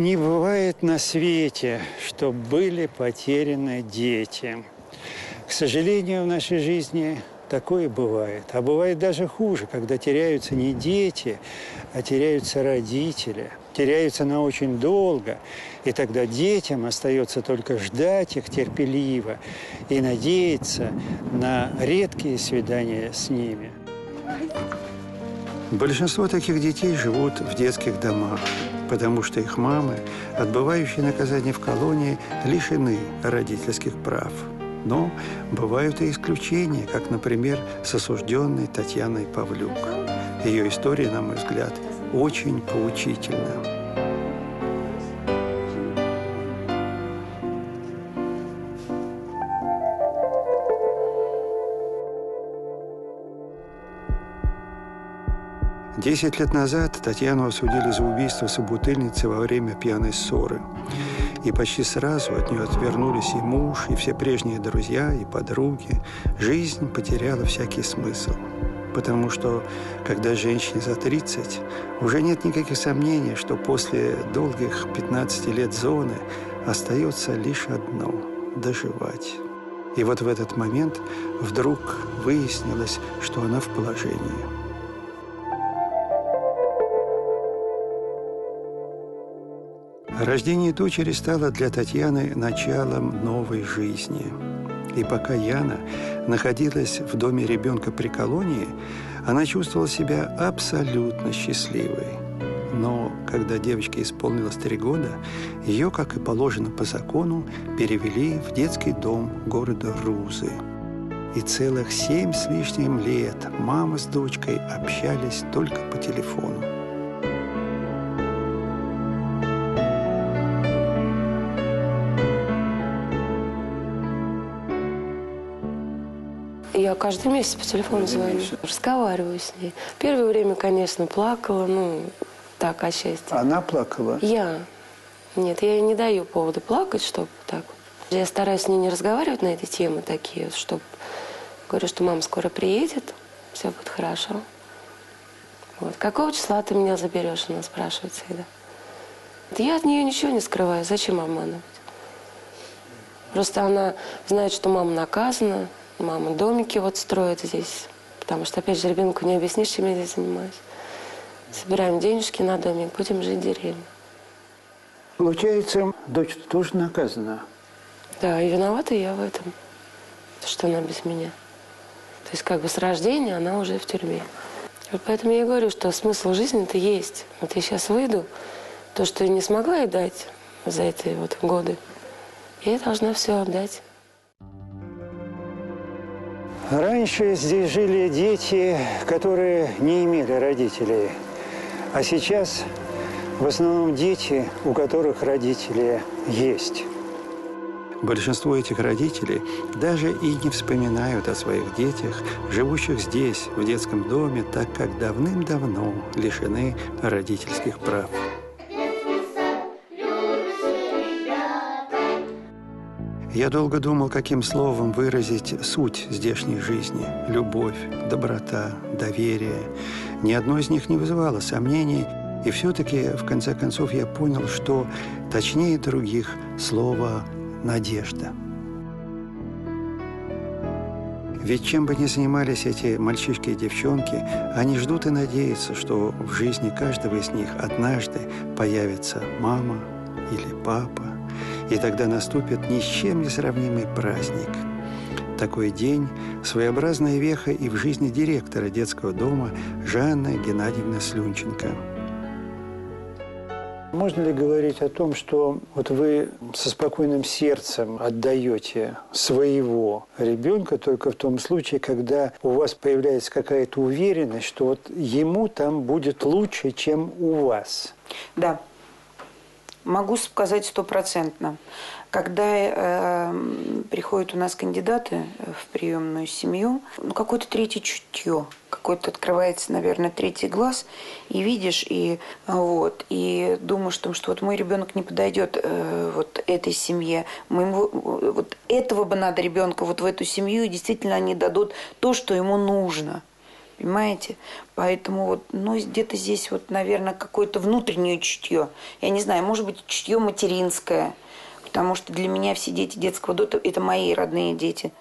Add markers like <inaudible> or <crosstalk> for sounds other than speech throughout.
не бывает на свете, что были потеряны дети. К сожалению, в нашей жизни такое бывает. А бывает даже хуже, когда теряются не дети, а теряются родители. Теряются на очень долго. И тогда детям остается только ждать их терпеливо и надеяться на редкие свидания с ними. Большинство таких детей живут в детских домах, потому что их мамы, отбывающие наказание в колонии, лишены родительских прав. Но бывают и исключения, как, например, с осужденной Татьяной Павлюк. Ее история, на мой взгляд, очень поучительна. Десять лет назад Татьяну осудили за убийство собутыльницы во время пьяной ссоры. И почти сразу от нее отвернулись и муж, и все прежние друзья, и подруги. Жизнь потеряла всякий смысл. Потому что, когда женщине за 30, уже нет никаких сомнений, что после долгих 15 лет зоны остается лишь одно – доживать. И вот в этот момент вдруг выяснилось, что она в положении – Рождение дочери стало для Татьяны началом новой жизни. И пока Яна находилась в доме ребенка при колонии, она чувствовала себя абсолютно счастливой. Но когда девочке исполнилось три года, ее, как и положено по закону, перевели в детский дом города Рузы. И целых семь с лишним лет мама с дочкой общались только по телефону. Я каждый месяц по телефону звоню, разговариваю с ней. Первое время, конечно, плакала, ну, так, от счастья. Она плакала? Я. Нет, я ей не даю повода плакать, чтобы так. Я стараюсь с ней не разговаривать на эти темы такие, чтобы... Говорю, что мама скоро приедет, все будет хорошо. Вот. Какого числа ты меня заберешь, она спрашивает всегда. Я от нее ничего не скрываю, зачем обманывать? Просто она знает, что мама наказана, Мама домики вот строит здесь. Потому что, опять же, ребенку не объяснишь, чем я здесь занимаюсь. Собираем денежки на домик, будем жить в деревне. Получается, дочь тоже наказана? Да, и виновата я в этом, что она без меня. То есть как бы с рождения она уже в тюрьме. Вот поэтому я говорю, что смысл жизни-то есть. Вот я сейчас выйду, то, что я не смогла ей дать за эти вот годы, я должна все отдать. Раньше здесь жили дети, которые не имели родителей. А сейчас в основном дети, у которых родители есть. Большинство этих родителей даже и не вспоминают о своих детях, живущих здесь, в детском доме, так как давным-давно лишены родительских прав. Я долго думал, каким словом выразить суть здешней жизни. Любовь, доброта, доверие. Ни одно из них не вызывало сомнений. И все-таки, в конце концов, я понял, что точнее других слово «надежда». Ведь чем бы ни занимались эти мальчишки и девчонки, они ждут и надеются, что в жизни каждого из них однажды появится мама или папа, и тогда наступит ни с чем не сравнимый праздник. Такой день – своеобразная веха и в жизни директора детского дома Жанны Геннадьевны Слюнченко. Можно ли говорить о том, что вот вы со спокойным сердцем отдаете своего ребенка только в том случае, когда у вас появляется какая-то уверенность, что вот ему там будет лучше, чем у вас? Да, Могу сказать стопроцентно. Когда э, приходят у нас кандидаты в приемную семью, ну, какое-то третье чутье, какой-то открывается, наверное, третий глаз, и видишь, и вот, и думаешь, что, что вот мой ребенок не подойдет э, вот этой семье, моему, вот этого бы надо ребенка вот в эту семью, и действительно они дадут то, что ему нужно. Понимаете? Поэтому вот, ну, где-то здесь вот, наверное, какое-то внутреннее чутье. Я не знаю, может быть, чутье материнское. Потому что для меня все дети детского дота – это мои родные дети.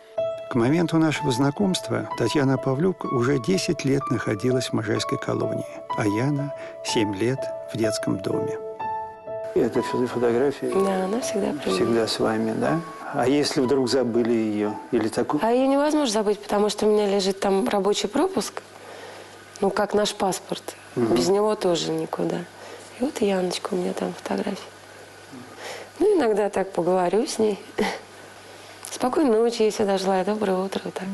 К моменту нашего знакомства Татьяна Павлюк уже 10 лет находилась в Можайской колонии, а Яна – 7 лет в детском доме. Это фотография? Да, она всегда при Всегда с вами, да? А если вдруг забыли ее? Или такую? А ее невозможно забыть, потому что у меня лежит там рабочий пропуск, ну, как наш паспорт. Угу. Без него тоже никуда. И вот Яночка у меня там фотография. Ну, иногда так поговорю с ней. <laughs> Спокойной ночи, если дожила, и доброе утро. Вот так.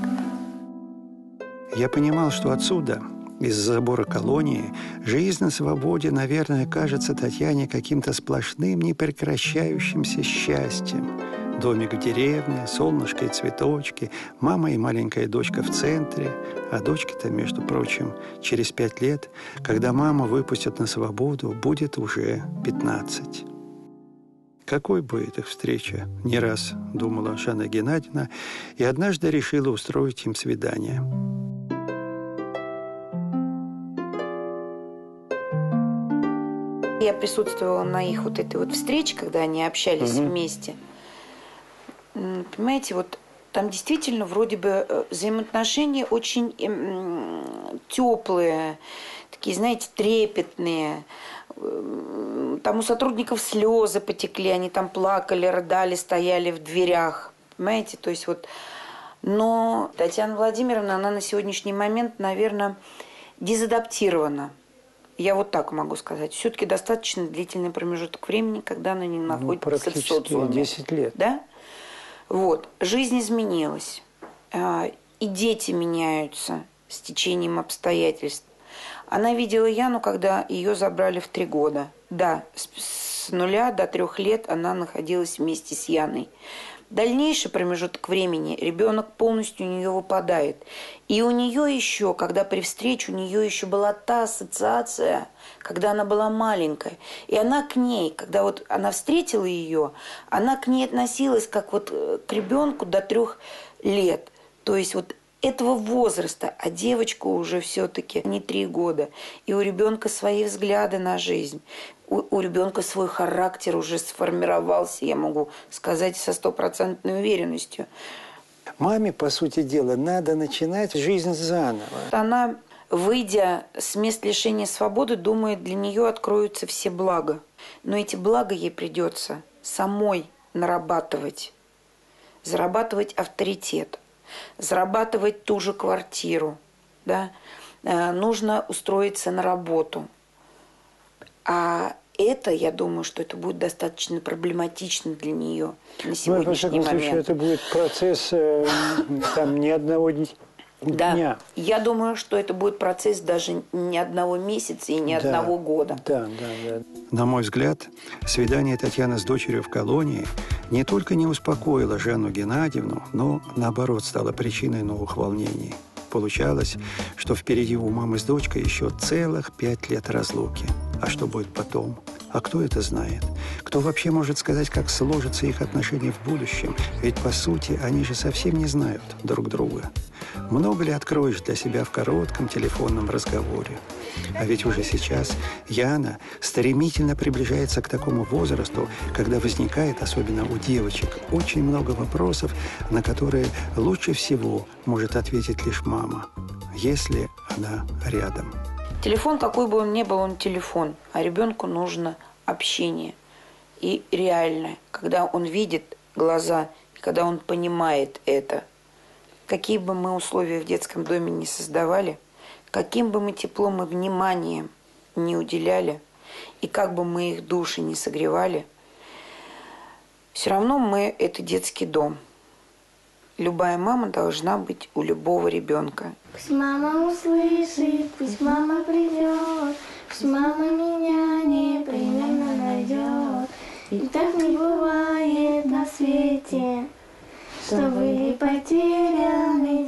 Я понимал, что отсюда, из забора колонии, жизнь на свободе, наверное, кажется Татьяне каким-то сплошным, непрекращающимся счастьем. Домик в деревне, солнышко и цветочки, мама и маленькая дочка в центре, а дочке-то, между прочим, через пять лет, когда мама выпустят на свободу, будет уже пятнадцать. Какой будет их встреча? Не раз думала Жанна Геннадьевна и однажды решила устроить им свидание. Я присутствовала на их вот этой вот встрече, когда они общались угу. вместе. Понимаете, вот там действительно вроде бы э, взаимоотношения очень эм, теплые, такие, знаете, трепетные. Там у сотрудников слезы потекли, они там плакали, рыдали, стояли в дверях. Понимаете, то есть вот... Но Татьяна Владимировна, она на сегодняшний момент, наверное, дезадаптирована. Я вот так могу сказать. Все-таки достаточно длительный промежуток времени, когда она не ну, находится ну, в социуме. 10 лет. Да? Вот. Жизнь изменилась. А, и дети меняются с течением обстоятельств. Она видела Яну, когда ее забрали в три года. Да, с нуля до трех лет она находилась вместе с Яной. Дальнейший промежуток времени ребенок полностью у нее выпадает. И у нее еще, когда при встрече, у нее еще была та ассоциация, когда она была маленькая. И она к ней, когда вот она встретила ее, она к ней относилась как вот э, к ребенку до трех лет. То есть вот этого возраста, а девочка уже все-таки не три года. И у ребенка свои взгляды на жизнь. У, у ребенка свой характер уже сформировался, я могу сказать со стопроцентной уверенностью. Маме, по сути дела, надо начинать жизнь заново. Она, выйдя с мест лишения свободы, думает, для нее откроются все блага. Но эти блага ей придется самой нарабатывать, зарабатывать авторитет – зарабатывать ту же квартиру, да, э, нужно устроиться на работу. А это, я думаю, что это будет достаточно проблематично для нее на сегодняшний ну, момент. Случае, это будет процесс э, там ни одного дня. Да, я думаю, что это будет процесс даже не одного месяца и не да, одного года. Да, да, да. На мой взгляд, свидание Татьяны с дочерью в колонии не только не успокоило Жанну Геннадьевну, но, наоборот, стало причиной новых волнений. Получалось, что впереди у мамы с дочкой еще целых пять лет разлуки. А что будет потом? А кто это знает? Кто вообще может сказать, как сложатся их отношения в будущем? Ведь, по сути, они же совсем не знают друг друга. Много ли откроешь для себя в коротком телефонном разговоре? А ведь уже сейчас Яна стремительно приближается к такому возрасту, когда возникает, особенно у девочек, очень много вопросов, на которые лучше всего может ответить лишь мама, если она рядом. Телефон, какой бы он ни был, он телефон, а ребенку нужно общение. И реальное, когда он видит глаза, когда он понимает это – Какие бы мы условия в детском доме не создавали, каким бы мы теплом и вниманием не уделяли, и как бы мы их души не согревали, все равно мы – это детский дом. Любая мама должна быть у любого ребенка. Мама услышит, пусть мама придет, пусть мама меня непременно найдет. И так не бывает на свете что были потеряны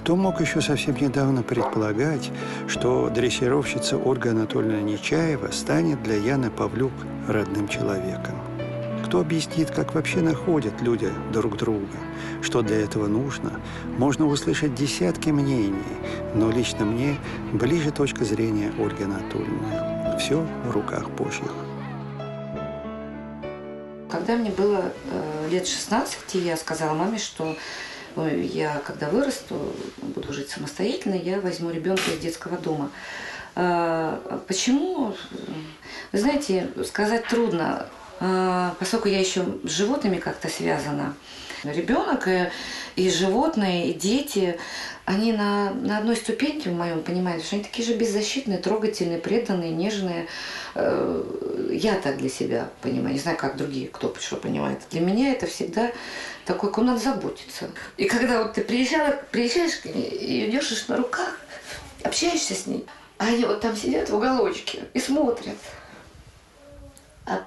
Кто мог еще совсем недавно предполагать, что дрессировщица Ольга Анатольевна Нечаева станет для Яны Павлюк родным человеком? Кто объяснит, как вообще находят люди друг друга? Что для этого нужно? Можно услышать десятки мнений, но лично мне ближе точка зрения Ольги Анатольевны. Все в руках Божьих. Когда мне было э, лет 16, я сказала маме, что я, когда вырасту, буду жить самостоятельно, я возьму ребенка из детского дома. Э, почему? Вы знаете, сказать трудно, э, поскольку я еще с животными как-то связана. Ребенок и, и животные, и дети, они на, на одной ступеньке, в моем понимании, что они такие же беззащитные, трогательные, преданные, нежные. Э, я так для себя понимаю, не знаю, как другие, кто что понимает. Для меня это всегда такой, кому надо заботиться. И когда вот ты приезжала, приезжаешь к ней, и держишь на руках, общаешься с ней, а они вот там сидят в уголочке и смотрят. А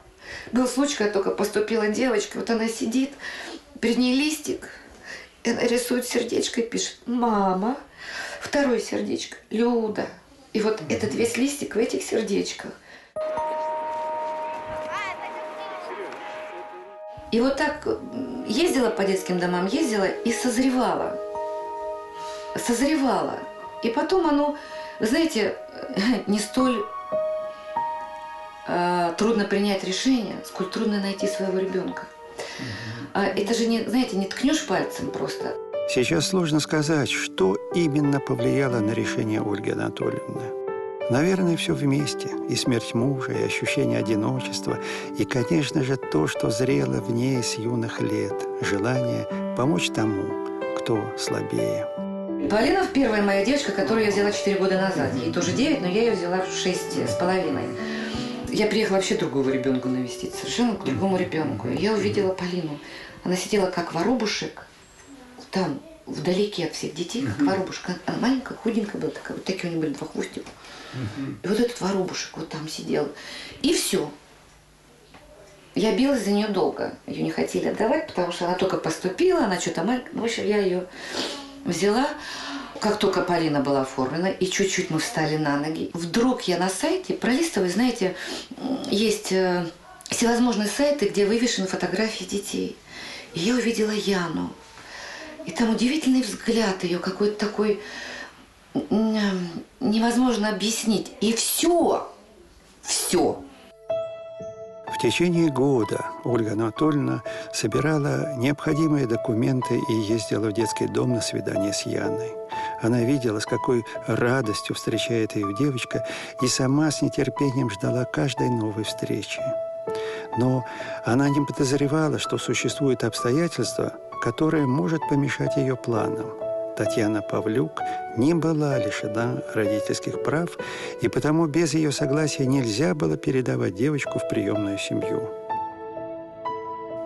был случай, когда только поступила девочка, вот она сидит, перед ней листик, и она рисует сердечко и пишет «Мама». Второе сердечко «Люда». И вот этот весь листик в этих сердечках. И вот так ездила по детским домам, ездила и созревала. Созревала. И потом оно, знаете, <laughs> не столь э, трудно принять решение, сколь трудно найти своего ребенка. А это же, не, знаете, не ткнешь пальцем просто. Сейчас сложно сказать, что именно повлияло на решение Ольги Анатольевны. Наверное, все вместе. И смерть мужа, и ощущение одиночества, и, конечно же, то, что зрело в ней с юных лет. Желание помочь тому, кто слабее. Полина первая моя девочка, которую я взяла 4 года назад. Ей тоже 9, но я ее взяла в 6 с половиной. Я приехала вообще другого ребенка навестить, совершенно к другому ребенку. Я увидела Полину. Она сидела как воробушек, там, вдалеке от всех детей, как воробушка. Она маленькая, худенькая была такая, вот такие у нее были два хвостика. И вот этот воробушек вот там сидел. И все. Я билась за нее долго. Ее не хотели отдавать, потому что она только поступила, она что-то маленькая. В общем, я ее взяла. Как только Полина была оформлена, и чуть-чуть мы встали на ноги, вдруг я на сайте пролистываю, знаете, есть э, всевозможные сайты, где вывешены фотографии детей. И я увидела Яну. И там удивительный взгляд ее, какой-то такой невозможно объяснить. И все, все. В течение года Ольга Анатольевна собирала необходимые документы и ездила в детский дом на свидание с Яной. Она видела, с какой радостью встречает ее девочка, и сама с нетерпением ждала каждой новой встречи. Но она не подозревала, что существуют обстоятельства, которые может помешать ее планам. Татьяна Павлюк не была лишена родительских прав, и потому без ее согласия нельзя было передавать девочку в приемную семью.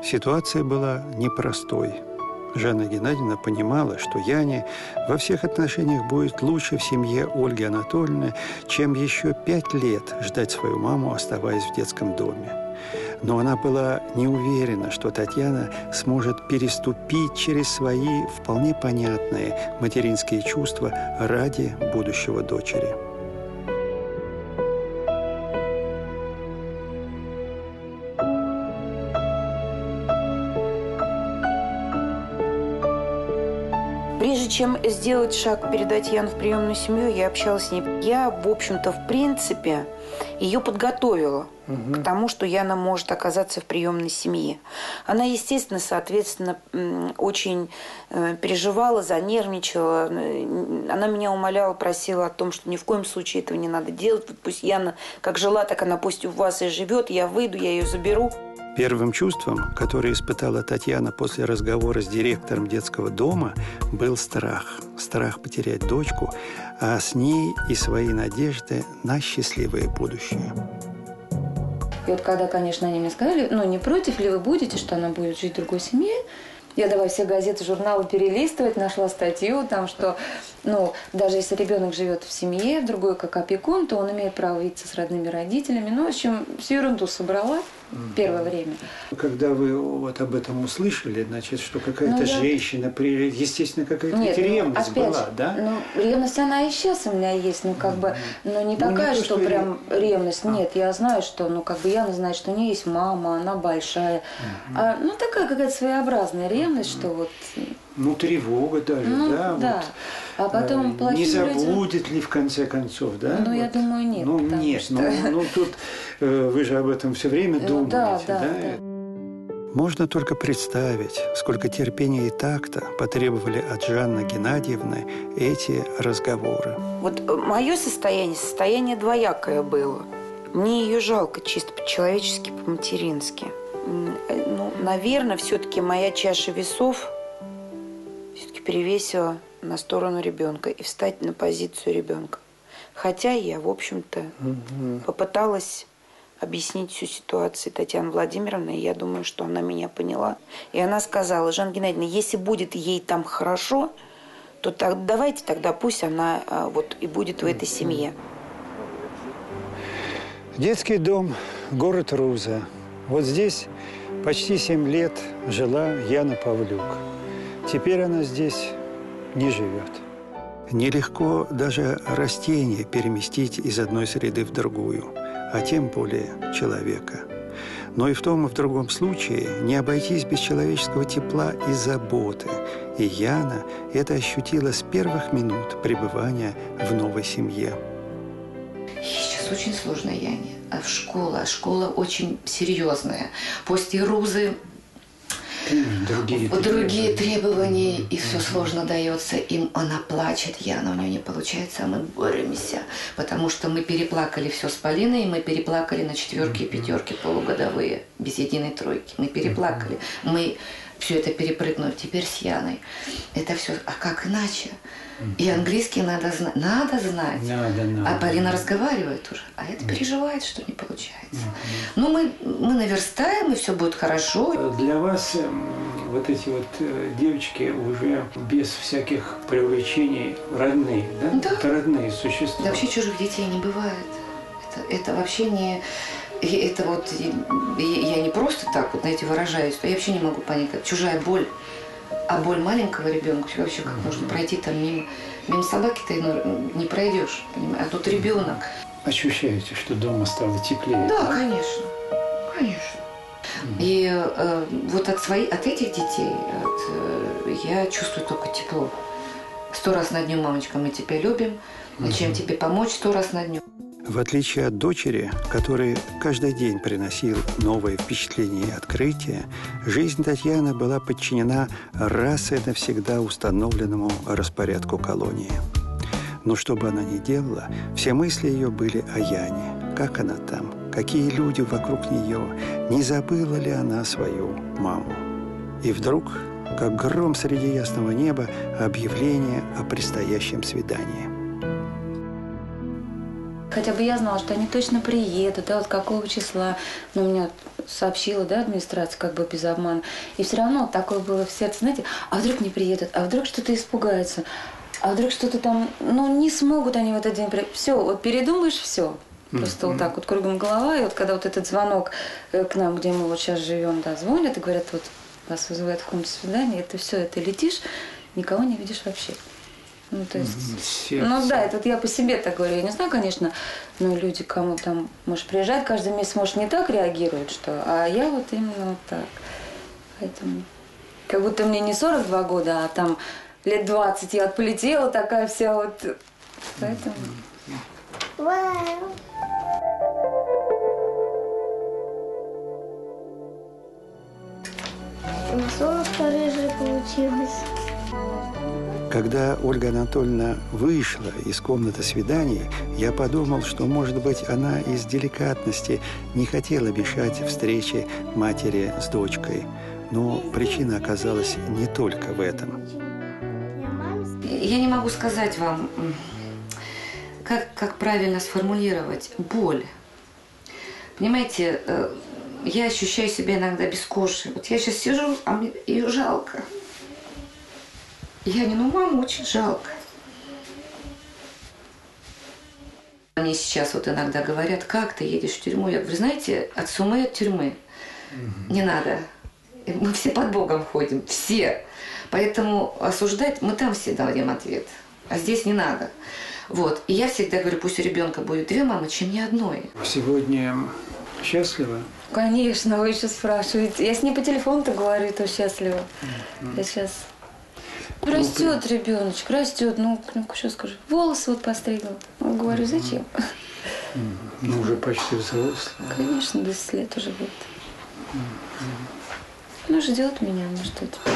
Ситуация была непростой. Жанна Геннадьевна понимала, что Яне во всех отношениях будет лучше в семье Ольги Анатольевны, чем еще пять лет ждать свою маму, оставаясь в детском доме. Но она была не уверена, что Татьяна сможет переступить через свои вполне понятные материнские чувства ради будущего дочери. Чем сделать шаг, передать Яну в приемную семью, я общалась с ней. Я, в общем-то, в принципе, ее подготовила угу. к тому, что Яна может оказаться в приемной семье. Она, естественно, соответственно, очень э, переживала, занервничала. Она меня умоляла, просила о том, что ни в коем случае этого не надо делать. Вот пусть Яна как жила, так она пусть у вас и живет. Я выйду, я ее заберу. Первым чувством, которое испытала Татьяна после разговора с директором детского дома, был страх. Страх потерять дочку, а с ней и свои надежды на счастливое будущее. И вот когда, конечно, они мне сказали, ну, не против ли вы будете, что она будет жить в другой семье, я давай все газеты, журналы перелистывать, нашла статью, там, что ну, даже если ребенок живет в семье, другой как опекун, то он имеет право видеться с родными родителями. Ну, в общем, всю ерунду собрала первое время. Когда вы вот об этом услышали, значит, что какая-то Ну, я- женщина, естественно, какая-то Нет, ну, ревность опять была, да? Ну, ревность она и сейчас у меня есть, ну как бы, но не Ну, такая, не то, что, что прям ре- ревность. А. Нет, я знаю, что, ну как бы Яна знает, что у нее есть мама, она большая. А, ну такая какая-то своеобразная ревность, что вот, Ну, тревога даже, ну да? да. вот. а потом Э, Не люди- забудет ли в конце концов, да? Ну, я думаю, нет, Ну, нет, что- ну, ну, тут вы же об этом все время Ну, думаете, да, да, да. Можно только представить, сколько терпения и такта потребовали от Жанны Геннадьевны эти разговоры. Вот мое состояние, состояние двоякое было. Мне ее жалко чисто по-человечески, по-матерински. Э, Ну, наверное, все-таки моя чаша весов все-таки перевесила на сторону ребенка и встать на позицию ребенка. Хотя я, в общем-то, попыталась объяснить всю ситуацию Татьяны Владимировны, и я думаю, что она меня поняла. И она сказала, Жанна Геннадьевна, если будет ей там хорошо, то так, давайте тогда пусть она а, вот и будет в этой семье. Детский дом, город Руза. Вот здесь почти семь лет жила Яна Павлюк. Теперь она здесь не живет. Нелегко даже растение переместить из одной среды в другую, а тем более человека. Но и в том, и в другом случае не обойтись без человеческого тепла и заботы. И Яна это ощутила с первых минут пребывания в новой семье. Ей сейчас очень сложно, Яне. А в школа, школа очень серьезная. После Рузы Другие, другие требования, и все сложно дается им. Она плачет, Яна, у нее не получается, а мы боремся. Потому что мы переплакали все с Полиной, и мы переплакали на четверки и пятерки полугодовые, без единой тройки. Мы переплакали. Мы все это перепрыгнули. Теперь с Яной. Это все, а как иначе? И английский надо знать. Надо знать. Надо, надо. А Полина разговаривает уже, а это переживает, что не получается. Ну, мы, мы наверстаем, и все будет хорошо. Для вас м, вот эти вот э, девочки уже без всяких преувеличений родные, да? Да. Это родные существа. Да вообще чужих детей не бывает. Это, это вообще не... и Это вот... Я не просто так вот, знаете, выражаюсь. Я вообще не могу понять, как чужая боль. А боль маленького ребенка вообще как можно пройти там мимо, мимо собаки ты ну, не пройдешь, понимаешь? А тут ребенок. Ощущаете, что дома стало теплее? Да, конечно, конечно. И э, вот от своих, от этих детей от, э, я чувствую только тепло. Сто раз на дню, мамочка, мы тебя любим. Чем тебе помочь сто раз на дню? В отличие от дочери, которой каждый день приносил новые впечатления и открытия, жизнь Татьяны была подчинена раз и навсегда установленному распорядку колонии. Но что бы она ни делала, все мысли ее были о Яне. Как она там? Какие люди вокруг нее? Не забыла ли она свою маму? И вдруг, как гром среди ясного неба, объявление о предстоящем свидании. Хотя бы я знала, что они точно приедут, да, вот какого числа. Но мне сообщила, да, администрация, как бы без обмана. И все равно такое было в сердце, знаете, а вдруг не приедут, а вдруг что-то испугаются, а вдруг что-то там, ну, не смогут они в этот день приехать. Все, вот передумаешь, все. Просто вот так вот кругом голова. И вот когда вот этот звонок э, к нам, где мы вот сейчас живем, да, звонят и говорят, вот вас вызывают в комнату свидания, это все, это летишь, никого не видишь вообще. Ну, то есть... Ну да, это вот я по себе так говорю. Я не знаю, конечно, но люди, кому там, может, приезжают каждый месяц, может, не так реагируют, что... А я вот именно вот так. Поэтому как будто мне не 42 года, а там лет 20 я вот полетела такая вся вот... Поэтому... Вау. У нас солнышко рыжее получилось. Когда Ольга Анатольевна вышла из комнаты свиданий, я подумал, что, может быть, она из деликатности не хотела мешать встрече матери с дочкой. Но причина оказалась не только в этом. Я не могу сказать вам, как, как правильно сформулировать боль. Понимаете, э, я ощущаю себя иногда без кожи. Вот я сейчас сижу, а мне ее жалко. Янину маму очень жалко. Мне сейчас вот иногда говорят, как ты едешь в тюрьму? Я говорю, знаете, от сумы от тюрьмы. Не надо. Мы все под Богом ходим, все. Поэтому осуждать, мы там все дадим ответ. А здесь не надо. Вот. И я всегда говорю, пусть у ребенка будет две мамы, чем ни одной. Сегодня счастлива? Конечно, вы еще спрашиваете. Я с ней по телефону-то говорю, то счастлива. Я сейчас... Растет ребеночек, растет. Ну, ну что скажу? Волосы вот постригла. Ну, говорю, зачем? Ну, уже почти взрослая. Конечно, 10 лет уже будет. Ну, ждет меня, ну что теперь.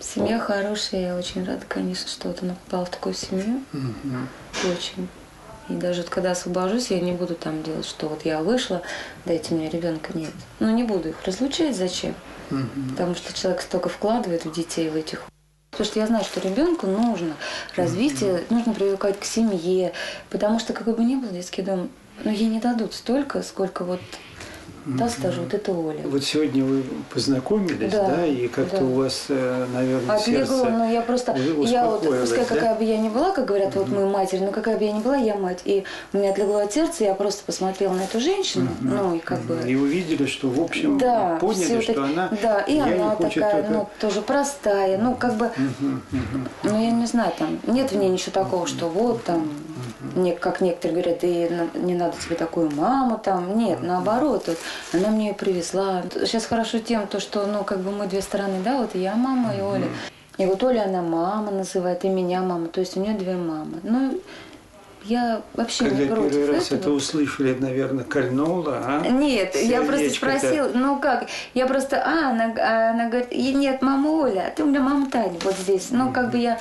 Семья хорошая, я очень рада, конечно, что вот она попала в такую семью. Очень. И даже вот когда освобожусь, я не буду там делать, что вот я вышла, дайте мне ребенка, нет. Ну, не буду их разлучать, зачем? Потому что человек столько вкладывает в детей, в этих Потому что я знаю, что ребенку нужно развитие, нужно привыкать к семье. Потому что какой бы ни был детский дом, но ей не дадут столько, сколько вот да, скажу, вот это Оля. Вот сегодня вы познакомились, да, Да, и как-то да. у вас, э, наверное, Отлегло, сердце но я просто, я вот, пускай да? какая бы я ни была, как говорят, вот мы матери, но какая бы я ни была, я мать. И у меня отлегло от сердца, я просто посмотрела на эту женщину, ну и как бы... И увидели, что, в общем, Да, поняли, что эти- она да, и она такая, только- ну, тоже простая, ну, как бы, ну, я не знаю, там, нет в ней ничего такого, что вот там, не, как некоторые говорят, и не надо тебе такую маму, там, нет, наоборот, вот, она мне ее привезла. Сейчас хорошо тем, то, что, ну, как бы мы две стороны, да, вот я мама и Оля. И вот Оля, она мама называет, и меня мама, то есть у нее две мамы. Ну, я вообще Когда не против первый раз этого. это услышали, наверное, кольнуло, а? Нет, я просто спросила, ну как, я просто, а, она, а она говорит, «И нет, мама Оля, а ты у меня мама Таня вот здесь. Ну, как бы я,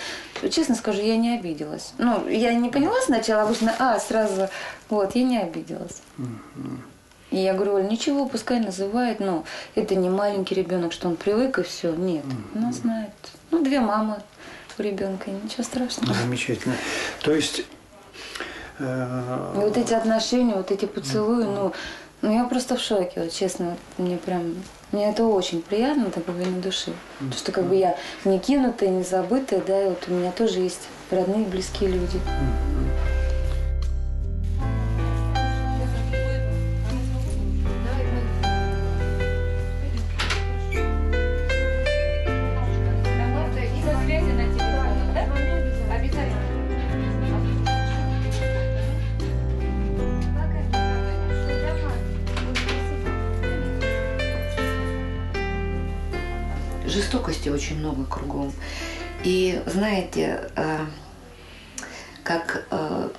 честно скажу, я не обиделась. Ну, я не поняла сначала, обычно, а, сразу, вот, я не обиделась. И я говорю, Оль, ничего, пускай называет, но это не маленький ребенок, что он привык и все. Нет, она знает. Ну, две мамы у ребенка, ничего страшного. Замечательно. То есть э, И вот эти отношения, вот эти поцелуи, ну, ну я просто в шоке, вот честно, вот мне прям, мне это очень приятно, так глубине души. Потому что как бы я не кинутая, не забытая, да, и вот у меня тоже есть родные, близкие люди. Очень много кругом. И знаете, э, как э,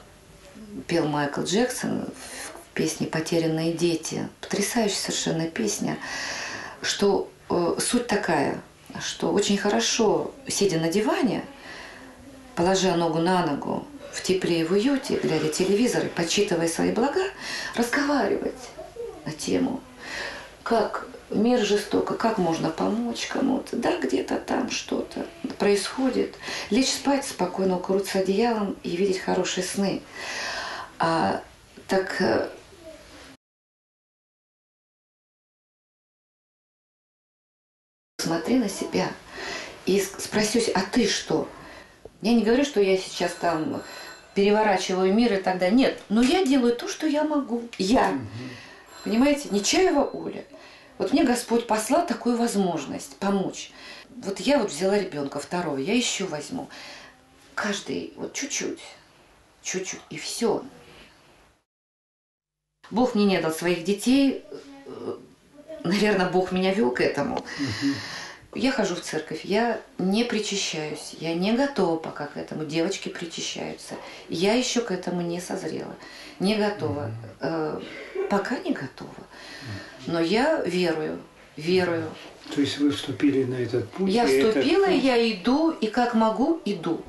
пел Майкл Джексон в песне «Потерянные дети», потрясающая совершенно песня, что э, суть такая, что очень хорошо, сидя на диване, положа ногу на ногу, в тепле и в уюте, глядя телевизор и подсчитывая свои блага, разговаривать на тему, как мир жестоко, как можно помочь кому-то, да, где-то там что-то происходит, лечь спать спокойно, укрыться одеялом и видеть хорошие сны. А так э, смотри на себя и с- спроси, у себя, а ты что? Я не говорю, что я сейчас там переворачиваю мир и так далее. Нет, но я делаю то, что я могу. Я. Понимаете, Нечаева Оля. Вот мне Господь послал такую возможность помочь. Вот я вот взяла ребенка второго, я еще возьму. Каждый вот чуть-чуть, чуть-чуть, и все. Бог мне не дал своих детей. Наверное, Бог меня вел к этому. Я хожу в церковь, я не причащаюсь, я не готова пока к этому. Девочки причащаются. Я еще к этому не созрела, не готова. Э, пока не готова. Но я верую, верую. то есть вы вступили на этот путь. Я этот вступила, путь- я иду, и как могу, иду.